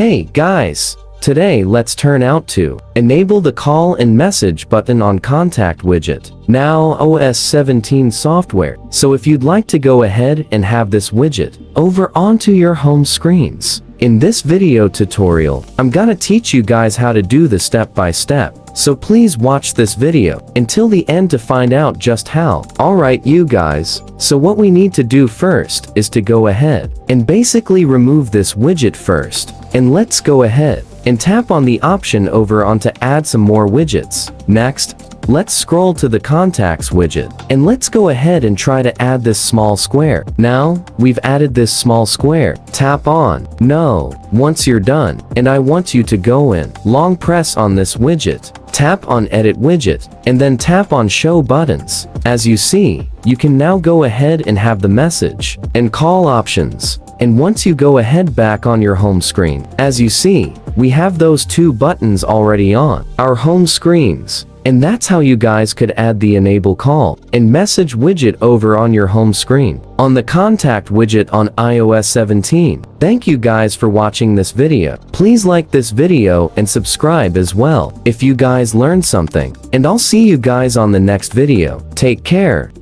Hey guys, today let's turn out to enable the call and message button on contact widget. Now OS 17 software. So if you'd like to go ahead and have this widget over onto your home screens. In this video tutorial, I'm gonna teach you guys how to do this step by step. So please watch this video until the end to find out just how. Alright you guys, so what we need to do first is to go ahead and basically remove this widget first. And let's go ahead and tap on the option over on to add some more widgets. Next, Let's scroll to the contacts widget and let's go ahead and try to add this small square. Now, we've added this small square. Tap on no once you're done and I want you to go in. Long press on this widget. Tap on edit widget and then tap on show buttons. As you see, you can now go ahead and have the message and call options. And once you go ahead back on your home screen, as you see, we have those two buttons already on our home screens. And that's how you guys could add the enable call and message widget over on your home screen on the contact widget on iOS 17. Thank you guys for watching this video. Please like this video and subscribe as well if you guys learned something. And I'll see you guys on the next video. Take care.